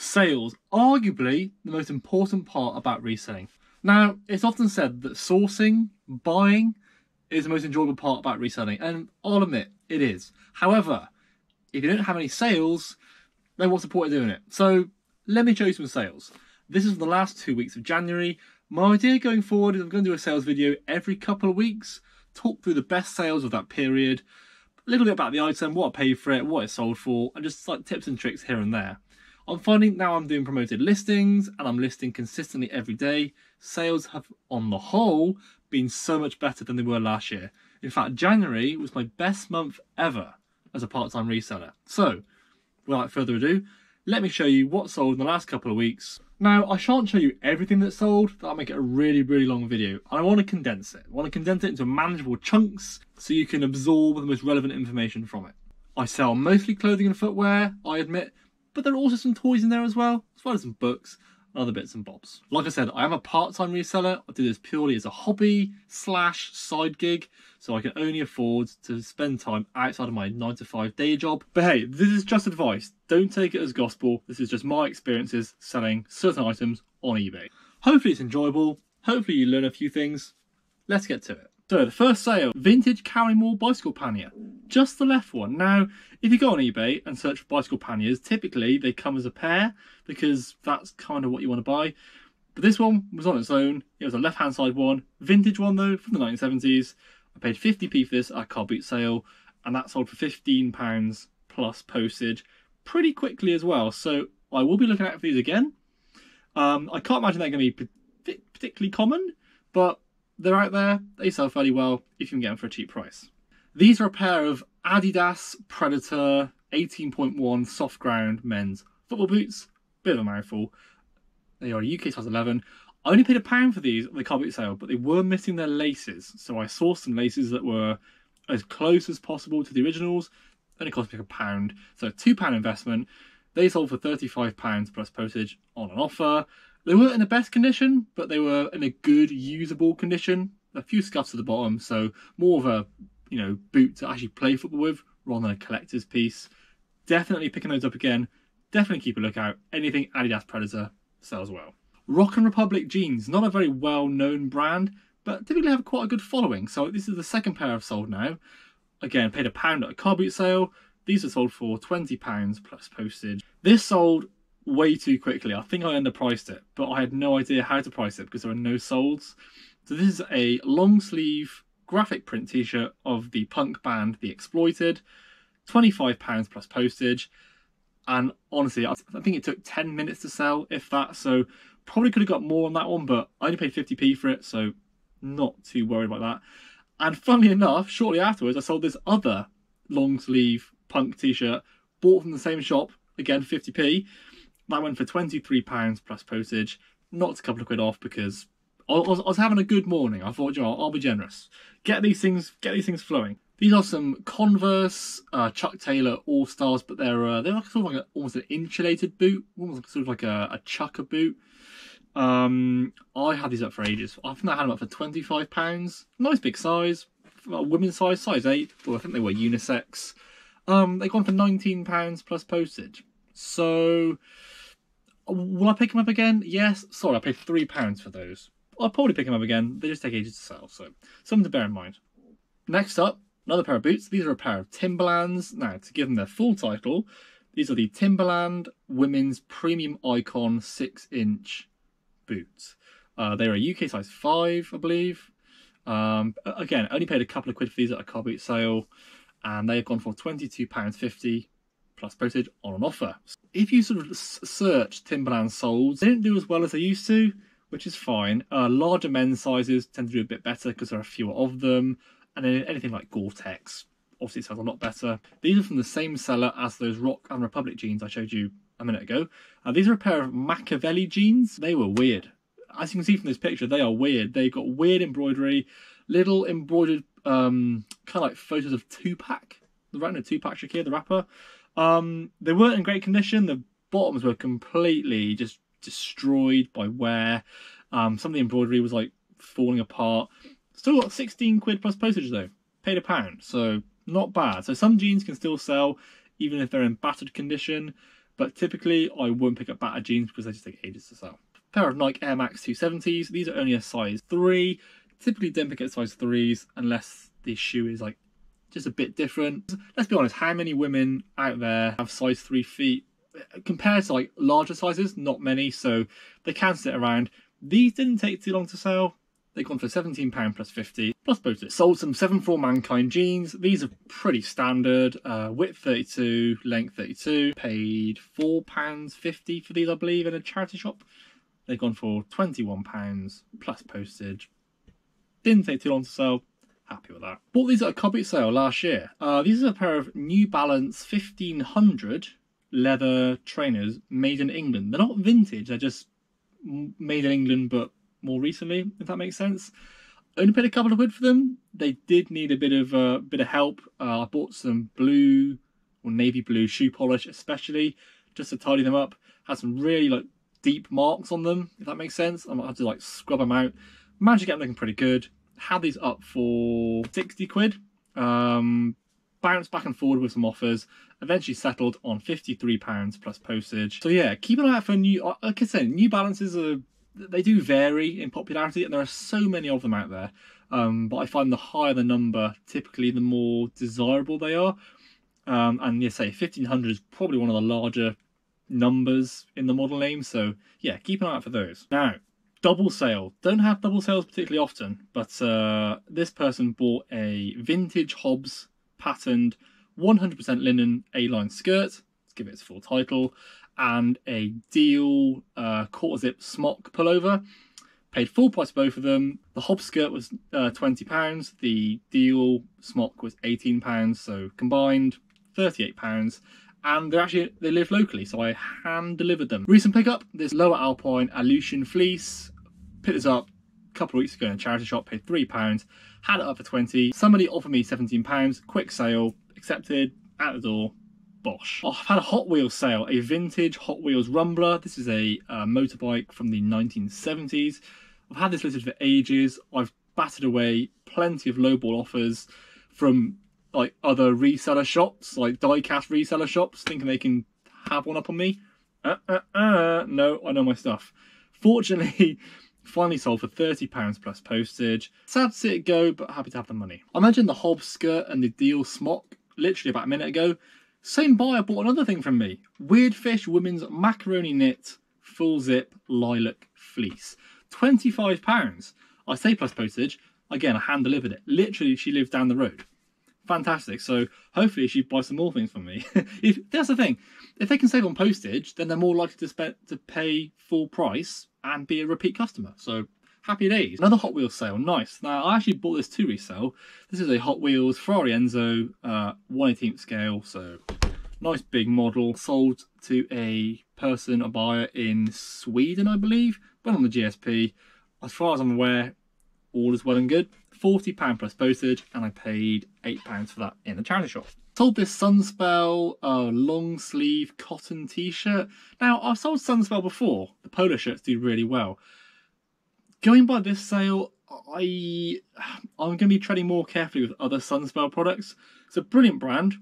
Sales, arguably the most important part about reselling. Now, it's often said that sourcing, buying, is the most enjoyable part about reselling, and I'll admit it is. However, if you don't have any sales, then what's the point of doing it? So, let me show you some sales. This is the last two weeks of January. My idea going forward is I'm going to do a sales video every couple of weeks, talk through the best sales of that period, a little bit about the item, what I paid for it, what it sold for, and just like tips and tricks here and there. I'm finding now I'm doing promoted listings and I'm listing consistently every day. Sales have, on the whole, been so much better than they were last year. In fact, January was my best month ever as a part time reseller. So, without further ado, let me show you what sold in the last couple of weeks. Now, I shan't show you everything that sold, that'll make it a really, really long video. I want to condense it. I want to condense it into manageable chunks so you can absorb the most relevant information from it. I sell mostly clothing and footwear, I admit, but there are also some toys in there as well, as well as some books and other bits and bobs. Like I said, I am a part-time reseller. I do this purely as a hobby slash side gig, so I can only afford to spend time outside of my nine to five day job. But hey, this is just advice. Don't take it as gospel. This is just my experiences selling certain items on eBay. Hopefully it's enjoyable. Hopefully you learn a few things. Let's get to it. So the first sale, vintage Karrimor bicycle pannier. Just the left one. Now, if you go on eBay and search for bicycle panniers, typically they come as a pair because that's kind of what you want to buy. But this one was on its own. It was a left-hand side one, vintage one though, from the 1970s. I paid 50p for this at a car boot sale, and that sold for 15 pounds plus postage pretty quickly as well. So I will be looking out for these again. Um, I can't imagine they're going to be particularly common, but they're out there, they sell fairly well if you can get them for a cheap price. These are a pair of Adidas Predator 18.1 soft ground men's football boots. Bit of a mouthful. They are UK size 11. I only paid a pound for these at the car boot sale, but they were missing their laces. So I sourced some laces that were as close as possible to the originals. Only cost me like a pound. So a two pound investment. They sold for £35 plus postage on an offer. They weren't in the best condition, but they were in a good, usable condition. A few scuffs at the bottom, so more of a you know boot to actually play football with rather than a collector's piece. Definitely picking those up again. Definitely keep a lookout. Anything Adidas Predator sells well. Rock and Republic jeans, not a very well-known brand, but typically have quite a good following. So this is the second pair I've sold now. Again, paid a pound at a car boot sale. These are sold for £20 plus postage. This sold way too quickly. I think I underpriced it, but I had no idea how to price it because there are no solds. So this is a long sleeve graphic print t-shirt of the punk band The Exploited, £25 plus postage. And honestly, I think it took 10 minutes to sell, if that. So probably could have got more on that one, but I only paid 50p for it, so not too worried about that. And funnily enough, shortly afterwards, I sold this other long sleeve punk t-shirt, bought from the same shop, again 50p, that went for £23 plus postage. Knocked a couple of quid off because I was, I was having a good morning. I thought, you know, I'll be generous. Get these things, get these things flowing. These are some Converse uh, Chuck Taylor All Stars, but they're uh, they're like sort of like a, almost an insulated boot, almost sort of like a, a chukka boot. Um, I had these up for ages. I think I had them up for twenty five pounds. Nice big size, women's size, size eight. Well, I think they were unisex. Um, they gone for nineteen pounds plus postage. So Will I pick them up again? Yes. Sorry, I paid three pounds for those. I'll probably pick them up again. They just take ages to sell, so something to bear in mind. Next up, another pair of boots. These are a pair of Timberlands. Now, to give them their full title, these are the Timberland Women's Premium Icon 6-inch boots. Uh, they're a UK size 5, I believe. Um, again, only paid a couple of quid for these at a car boot sale, and they have gone for £22.50 plus postage on an offer. If you sort of search Timberland soles, they don't do as well as they used to, which is fine. Uh, larger men's sizes tend to do a bit better because there are fewer of them, and then anything like Gore-Tex obviously sounds a lot better. These are from the same seller as those Rock and Republic jeans I showed you a minute ago. Uh, these are a pair of Makaveli jeans. They were weird. As you can see from this picture, they are weird. They've got weird embroidery, little embroidered um, kind of like photos of Tupac, the right Tupac Shakur, the rapper. Um, they weren't in great condition. The bottoms were completely just destroyed by wear. Um, some of the embroidery was like falling apart. Still got 16 quid plus postage though. Paid a pound, so not bad. So some jeans can still sell even if they're in battered condition. but typically I wouldn't pick up battered jeans because they just take ages to sell. pair of Nike Air Max 270s. These are only a size 3. Typically don't pick up size 3s unless the shoe is like just a bit different. Let's be honest, how many women out there have size 3 feet? Compared to like larger sizes, not many, so they can sit around. These didn't take too long to sell. They've gone for £17 plus 50 plus postage. Sold some 7 4 Mankind jeans. These are pretty standard. Uh, width 32, length 32. Paid £4.50 for these, I believe, in a charity shop. They've gone for £21 plus postage. Didn't take too long to sell. Happy with that. Bought these at a Cobit sale last year. Uh, these are a pair of New Balance 1500 leather trainers made in England. They're not vintage, they're just made in England but more recently, if that makes sense. Only paid a couple of quid for them. They did need a bit of a uh, bit of help. Uh, I bought some blue or navy blue shoe polish, especially just to tidy them up. Had some really like deep marks on them, if that makes sense. I might have to like scrub them out. Managed to get them looking pretty good. Had these up for 60 quid. Um, bounced back and forward with some offers. Eventually settled on £53 plus postage. So yeah, keep an eye out for new, uh, like I said, New Balances are they do vary in popularity, and there are so many of them out there. Um, but I find the higher the number, typically the more desirable they are. Um, and you say 1500 is probably one of the larger numbers in the model name. So yeah, keep an eye out for those. Now, double sale. Don't have double sales particularly often, but uh, this person bought a vintage Hobbs patterned 100% linen A-line skirt. Let's give it its full title and a deal uh, quarter zip smock pullover. Paid full price for both of them. The Hobbs skirt was uh, £20. The deal smock was £18. So combined, £38. And they're actually, they live locally, so I hand delivered them. Recent pickup, this Lowe Alpine Aleutian fleece. Picked this up couple of weeks ago in a charity shop, paid £3. Had it up for 20 Somebody offered me £17. Quick sale, accepted, out the door, Bosch. Oh, I've had a Hot Wheels sale, a vintage Hot Wheels Rumbler. This is a uh, motorbike from the 1970s. I've had this listed for ages. I've battered away plenty of lowball offers from like other reseller shops, like diecast reseller shops, thinking they can have one up on me. Uh, uh, uh, no, I know my stuff. Fortunately, finally sold for £30 plus postage. Sad to see it go, but happy to have the money. I mentioned the Hobbs skirt and the Deal smock literally about a minute ago. Same buyer bought another thing from me. Weird Fish Women's Macaroni Knit Full Zip Lilac Fleece. £25. I say plus postage. Again, I hand delivered it. Literally, she lives down the road. Fantastic. So hopefully she buys some more things from me. if That's the thing. If they can save on postage, then they're more likely to, spend, to pay full price and be a repeat customer. So happy days. Another Hot Wheels sale, nice. Now I actually bought this to resell. This is a Hot Wheels Ferrari Enzo uh, 118th scale, so nice big model. Sold to a person, a buyer in Sweden, I believe. Went on the GSP. As far as I'm aware, all is well and good. £40 plus postage, and I paid £8 for that in the charity shop. Sold this Sunspel uh, long sleeve cotton t-shirt. Now, I've sold Sunspel before. The polo shirts do really well going by this sale, I I'm going to be treading more carefully with other Sunspel products. It's a brilliant brand,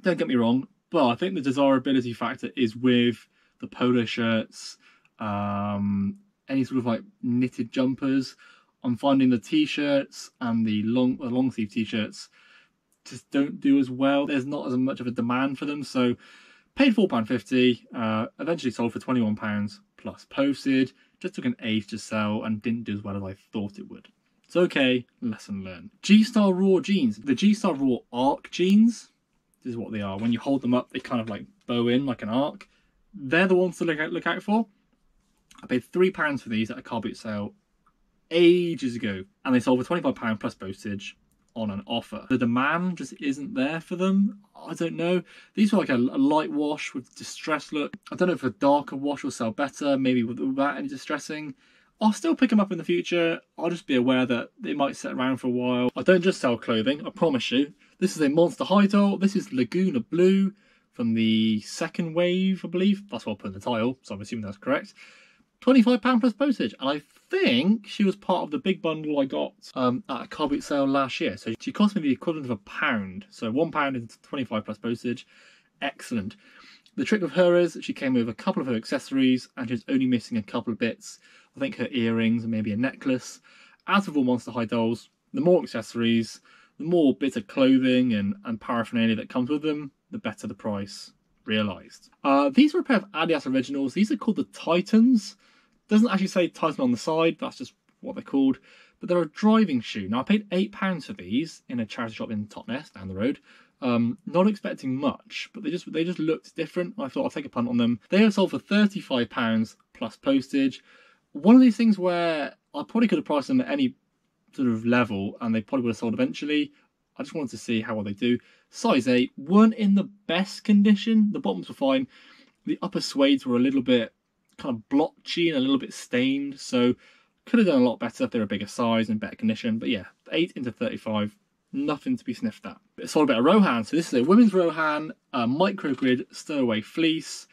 don't get me wrong, but I think the desirability factor is with the polo shirts, um, any sort of like knitted jumpers. I'm finding the t-shirts and the long the long sleeve t-shirts just don't do as well. There's not as much of a demand for them, so paid £4.50, uh, eventually sold for £21 plus postage just took an age to sell and didn't do as well as I thought it would. It's okay, lesson learned. G-Star Raw jeans. The G-Star Raw arc jeans, this is what they are. When you hold them up, they kind of like bow in like an arc. They're the ones to look out, look out for. I paid £3 for these at a car boot sale ages ago, and they sold for £25 plus postage on an offer. The demand just isn't there for them. I don't know. These were like a, a light wash with distress look. I don't know if a darker wash will sell better, maybe without any distressing. I'll still pick them up in the future. I'll just be aware that they might sit around for a while. I don't just sell clothing, I promise you. This is a Monster High Top. This is Lagoona Blue from the second wave, I believe. That's what I put in the title, so I'm assuming that's correct. £25 plus postage. And I think she was part of the big bundle I got um, at a car boot sale last year. So she cost me the equivalent of a pound. So one pound is 25 plus postage. Excellent. The trick with her is she came with a couple of her accessories and she's only missing a couple of bits. I think her earrings and maybe a necklace. As with all Monster High dolls, the more accessories, the more bits of clothing and, and paraphernalia that comes with them, the better the price realised. Uh, these are a pair of Adidas originals. These are called the Titans. Doesn't actually say Titan on the side, that's just what they're called. But they're a driving shoe. Now I paid £8 for these in a charity shop in Totnes down the road. Um, not expecting much, but they just they just looked different. I thought I'll take a punt on them. They are sold for thirty five pounds plus postage. One of these things where I probably could have priced them at any sort of level, and they probably would have sold eventually. I just wanted to see how well they do. Size eight weren't in the best condition. The bottoms were fine. The upper suedes were a little bit kind of blotchy and a little bit stained, so could have done a lot better if they were a bigger size and better condition. But yeah, eight into thirty-five nothing to be sniffed at. It's all about a Rohan. So this is a women's Rohan, a microgrid stowaway fleece.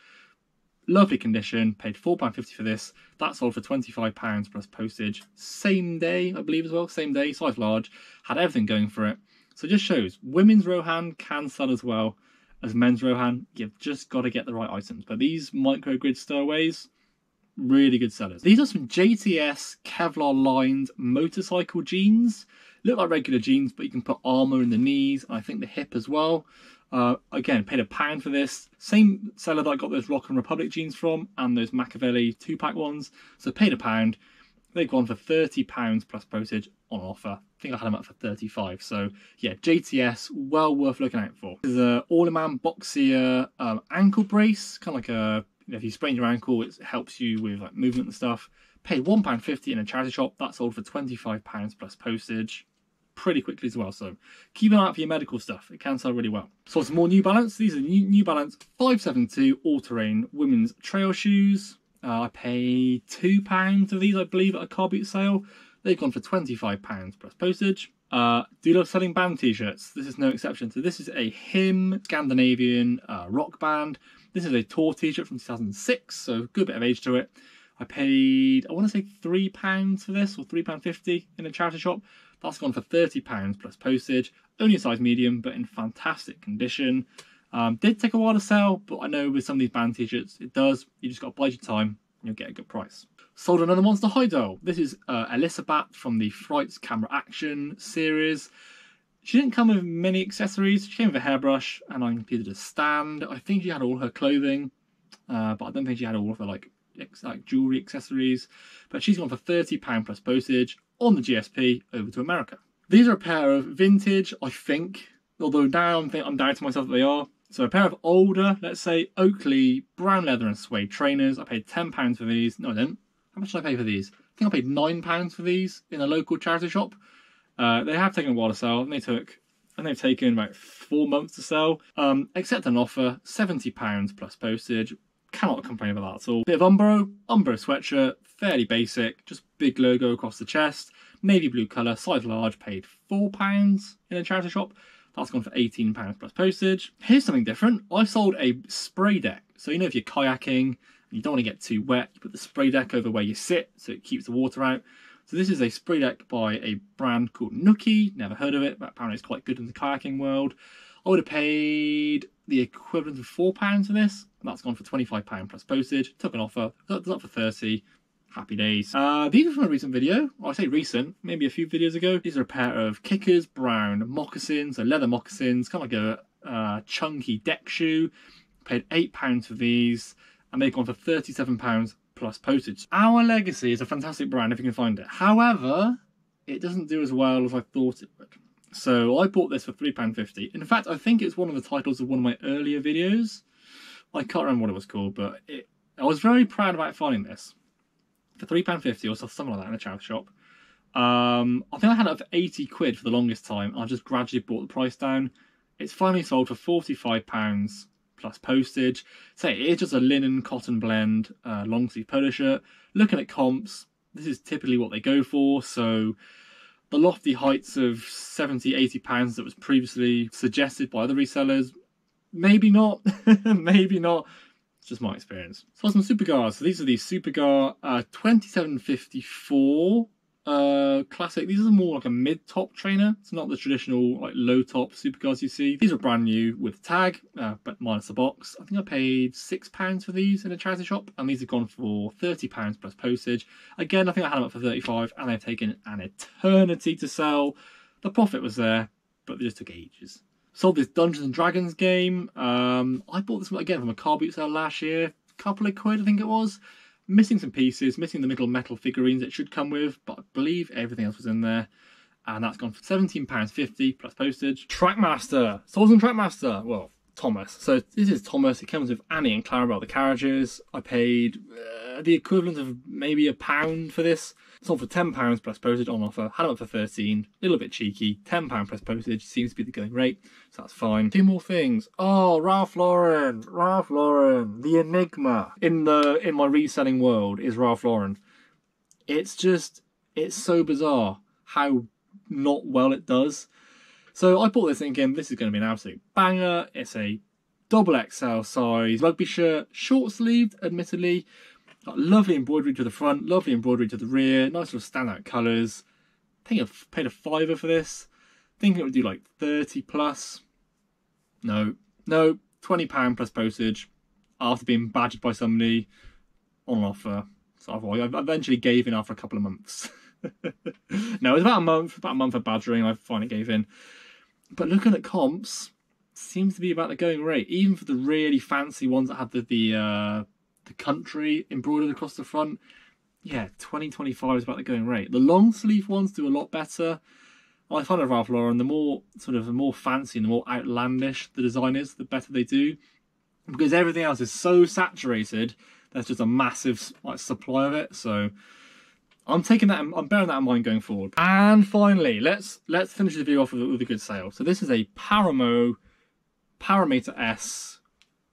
Lovely condition, paid £4.50 for this. That sold for £25 plus postage. Same day, I believe as well, same day, size large. Had everything going for it. So it just shows women's Rohan can sell as well as men's Rohan. You've just got to get the right items. But these microgrid stowaways, really good sellers. These are some JTS Kevlar lined motorcycle jeans look like regular jeans, but you can put armour in the knees, I think the hip as well. Uh, again, paid a pound for this. Same seller that I got those Rock and Republic jeans from, and those Makaveli Tupac ones. So paid a pound. They've gone for £30 plus postage on offer. I think I had them up for 35 So yeah, JTS, well worth looking out for. There's a All-in-Man Boxia um, ankle brace, kind of like a, if you sprain your ankle, it helps you with like movement and stuff. Paid £1.50 in a charity shop. That sold for £25 plus postage pretty quickly as well. So keep an eye out for your medical stuff. It can sell really well. So some more New Balance. These are New, Balance 572 all-terrain women's trail shoes. Uh, I pay £2 of these, I believe, at a car boot sale. They've gone for £25 plus postage. Uh, do love selling band t-shirts. This is no exception. So this is a HIM Scandinavian uh, rock band. This is a tour t-shirt from 2006, so a good bit of age to it. I paid, I want to say £3 for this, or £3.50 in a charity shop. That's gone for £30 plus postage. Only a size medium, but in fantastic condition. Um, did take a while to sell, but I know with some of these band t-shirts, it does. You just got to bide your time, and you'll get a good price. Sold another Monster doll. This is uh, Bat from the Frights Camera Action series. She didn't come with many accessories. She came with a hairbrush, and I included a stand. I think she had all her clothing, uh, but I don't think she had all of her like like jewelry accessories. But she's gone for £30 plus postage on the GSP over to America. These are a pair of vintage, I think, although now I'm, I'm down to myself that they are. So a pair of older, let's say Oakley brown leather and suede trainers. I paid £10 for these. No, I didn't. How much did I pay for these? I think I paid £9 for these in a local charity shop. Uh, they have taken a while to sell, and they took and they've taken about four months to sell. Um, accept an offer, £70 plus postage. Cannot complain about that at all. Bit of Umbro, Umbro sweatshirt, fairly basic, just big logo across the chest, navy blue colour, size large, paid £4 in a charity shop. That's gone for £18 plus postage. Here's something different. I sold a spray deck. So you know if you're kayaking, and you don't want to get too wet, you put the spray deck over where you sit so it keeps the water out. So this is a spray deck by a brand called Nookie. Never heard of it, but apparently it's quite good in the kayaking world. I would have paid the equivalent of £4 for this. That's gone for £25 plus postage. Took an offer, got up for 30 Happy days. Uh, these are from a recent video. Well, I say recent, maybe a few videos ago. These are a pair of Kickers Brown moccasins, so leather moccasins, kind of like a uh, chunky deck shoe. Paid £8 for these, and they've gone for £37 plus postage. Our Legacy is a fantastic brand if you can find it. However, it doesn't do as well as I thought it would. So I bought this for £3.50. In fact, I think it's one of the titles of one of my earlier videos. I can't remember what it was called, but it, I was very proud about finding this. For £3.50 or something like that in a charity shop. Um, I think I had it for 80 quid for the longest time. I just gradually brought the price down. It's finally sold for £45 plus postage. Say it is just a linen cotton blend uh, long sleeve polo shirt. Looking at comps, this is typically what they go for. So the lofty heights of 70, 80 pounds that was previously suggested by other resellers. Maybe not, maybe not. It's just my experience. So some Supergas. So these are the Superga uh, 2754 uh, classic. These are more like a mid-top trainer. It's not the traditional like low-top Supergas you see. These are brand new with tag, uh, but minus the box. I think I paid six pounds for these in a charity shop, and these have gone for thirty pounds plus postage. Again, I think I had them up for thirty-five, and they've taken an eternity to sell. The profit was there, but they just took ages. Sold this Dungeons and Dragons game. Um, I bought this again from a car boot sale last year, couple of quid I think it was missing some pieces, missing the middle metal figurines it should come with, but I believe everything else was in there. And that's gone for £17.50 plus postage. Trackmaster, Souls Trackmaster. Well, Thomas. So this is Thomas. It comes with Annie and Clarabel, the carriages. I paid uh, the equivalent of maybe a pound for this. Sold for £10 plus postage on offer. Had it up for 13 A little bit cheeky. £10 plus postage seems to be the going rate. So that's fine. Two more things. Oh, Ralph Lauren. Ralph Lauren. The Enigma. In the in my reselling world is Ralph Lauren. It's just, it's so bizarre how not well it does. So I bought this thinking this is going to be an absolute banger. It's a double XL size rugby shirt, short sleeved, admittedly. Got lovely embroidery to the front, lovely embroidery to the rear, nice little standout colours. I think I've paid a fiver for this. Thinking it would do like 30 plus. No, no, £20 plus postage after being badgered by somebody on offer. So I eventually gave in after a couple of months. no, it was about a month, about a month of badgering. I finally gave in. But looking at comps, seems to be about the going rate. Even for the really fancy ones that have the the, uh, the country embroidered across the front, yeah, 2025 is about the going rate. The long sleeve ones do a lot better. I find with Ralph Lauren, the more sort of the more fancy and the more outlandish the design is, the better they do. Because everything else is so saturated, there's just a massive like supply of it. So I'm taking that. I'm bearing that in mind going forward. And finally, let's let's finish the video off with, with a good sale. So this is a Paramo Parameta S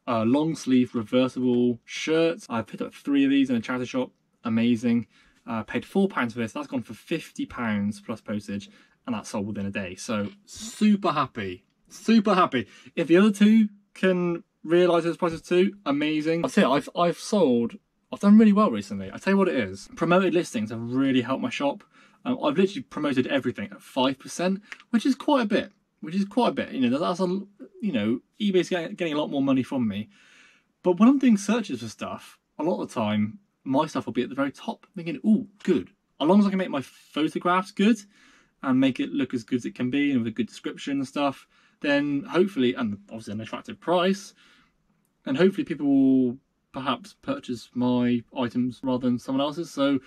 uh, long sleeve reversible shirts. I picked up three of these in a charity shop. Amazing. Uh, paid four pounds for this. That's gone for fifty pounds plus postage, and that sold within a day. So super happy, super happy. If the other two can realise those prices too, amazing. That's it. I've I've sold I've done really well recently. I tell you what it is. Promoted listings have really helped my shop. Um, I've literally promoted everything at 5%, which is quite a bit. Which is quite a bit. You know, that's a, you know, eBay's getting, a lot more money from me. But when I'm doing searches for stuff, a lot of the time, my stuff will be at the very top, thinking, oh, good. As long as I can make my photographs good and make it look as good as it can be and with a good description and stuff, then hopefully, and obviously an attractive price, and hopefully people will perhaps purchase my items rather than someone else's. So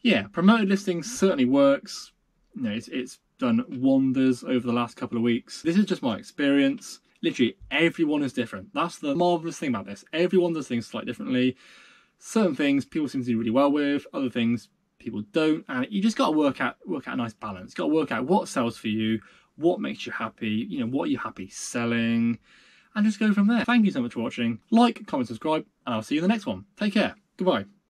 yeah, promoted listings certainly works. You know, it's, it's done wonders over the last couple of weeks. This is just my experience. Literally everyone is different. That's the marvelous thing about this. Everyone does things slightly differently. Certain things people seem to do really well with, other things people don't, and you just got to work out work out a nice balance. You got to work out what sells for you, what makes you happy, you know, what are you happy selling, and just go from there. Thank you so much for watching. Like, comment, subscribe, and I'll see you in the next one. Take care. Goodbye.